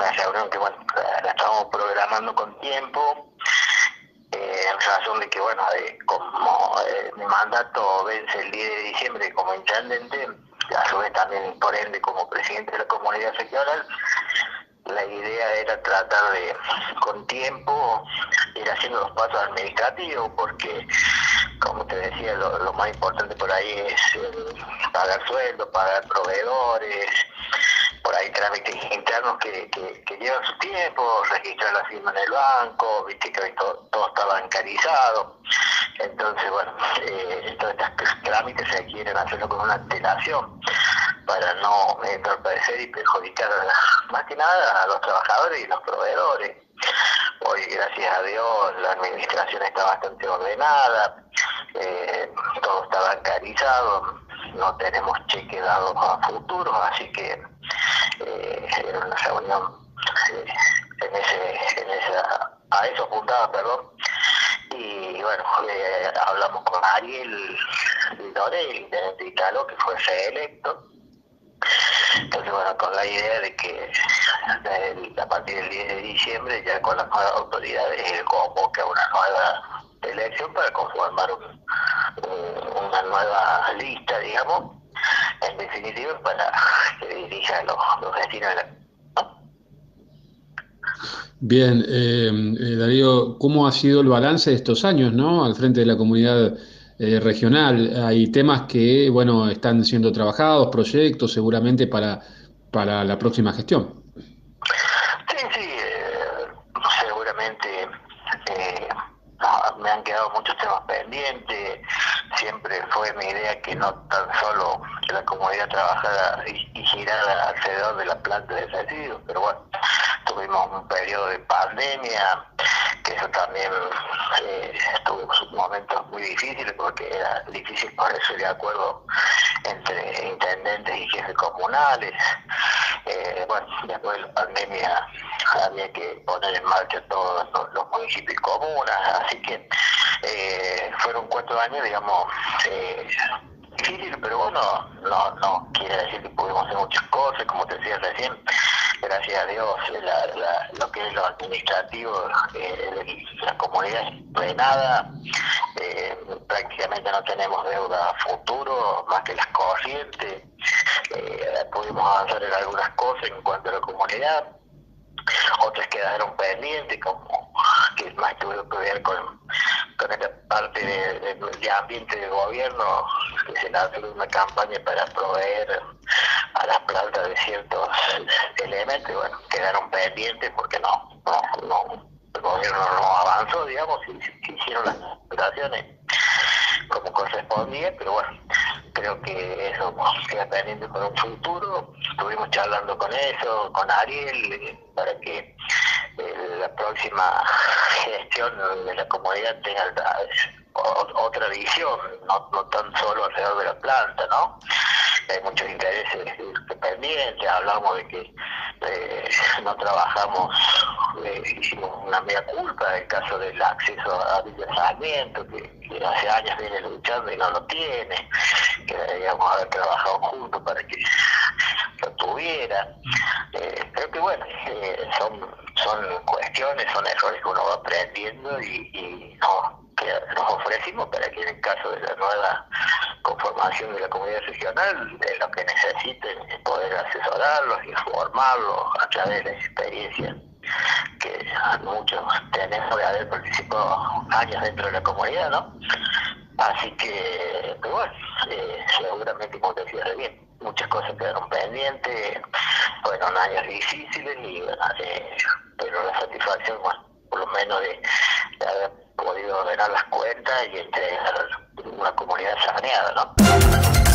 una reunión que, bueno, la estamos programando con tiempo, eh, en razón de que, bueno, como eh, mi mandato vence el 10 de diciembre como intendente, a su vez también por ende como presidente de la comunidad regional, la idea era tratar de, con tiempo, ir haciendo los pasos administrativos, porque, como te decía, lo, más importante por ahí es eh, pagar sueldo, pagar proveedores, ahí trámites internos que, que, llevan su tiempo, registrar la firma en el banco, viste que todo, todo está bancarizado. Entonces, bueno, eh, todos estos trámites se quieren hacerlo con una antelación para no entorpecer y perjudicar más que nada a los trabajadores y los proveedores. Hoy, gracias a Dios, la administración está bastante ordenada, eh, todo está bancarizado, no tenemos cheques dados a futuro, así que eh, era una reunión eh, en ese, en esa, a eso apuntaba, perdón, y bueno, eh, hablamos con Ariel Lorel, de Italo, que fue reelecto, entonces, bueno, con la idea de que a partir del 10 de diciembre, ya con las nuevas autoridades, él convoca una nueva elección para conformar una nueva lista, digamos, en definitiva, para que dirija los, los destinos de la Bien, eh, eh, Darío, ¿cómo ha sido el balance de estos años, ¿no? Al frente de la comunidad eh, regional. Hay temas que, bueno, están siendo trabajados, proyectos seguramente para, para la próxima gestión. Sí, sí, eh, seguramente eh, me han quedado muchos temas pendientes. Siempre fue mi idea que no tan solo que la comunidad trabajara y, girara alrededor de la planta de residuos, pero bueno, tuvimos un periodo de pandemia, que eso también eh, tuvimos momentos muy difíciles porque era difícil ponerse de acuerdo entre intendentes y jefes comunales. Eh, bueno, después de la pandemia había que poner en marcha todos los, municipios y comunas, así que eh, fueron cuatro años, digamos, eh, pero bueno, no, no quiere decir que pudimos hacer muchas cosas, como te decía recién, gracias a Dios, lo que es lo administrativo, eh, la comunidad es nada, eh, prácticamente no tenemos deuda futuro, más que las corrientes, eh, pudimos avanzar en algunas cosas en cuanto a la comunidad, otras quedaron pendientes, como que más tuvieron que ver con, con esta parte de, ambiente de gobierno, lanzó una campaña para proveer a las plantas de ciertos elementos, bueno, quedaron pendientes porque no, no, el gobierno no avanzó, digamos, y, hicieron las operaciones como correspondía, pero bueno, creo que eso queda pendiente para un futuro. Estuvimos charlando con eso, con Ariel, eh, para que eh, la próxima gestión de la comunidad tenga otra visión, no, no tan solo alrededor de la planta, ¿no? Hay muchos intereses pendientes, hablamos de que eh, no trabajamos, eh, hicimos una media culpa en el caso del acceso a Villa que, hace años viene luchando y no lo tiene, que deberíamos haber trabajado juntos para que lo tuviera. Eh, creo que bueno, son, son cuestiones, son errores que uno va aprendiendo y, y no, que nos ofrecimos para que en el caso de la nueva conformación de la comunidad regional, de lo que necesiten, poder asesorarlos, informarlos a través de la experiencia que muchos tenemos de haber participado años dentro de la comunidad, ¿no? Así que, bueno, eh, seguramente, como decía bien, muchas cosas quedaron pendientes, fueron años difíciles, y, eh, pero la satisfacción, bueno, por lo menos de, de haber podido ordenar las cuentas y entregar una comunidad saneada, ¿no?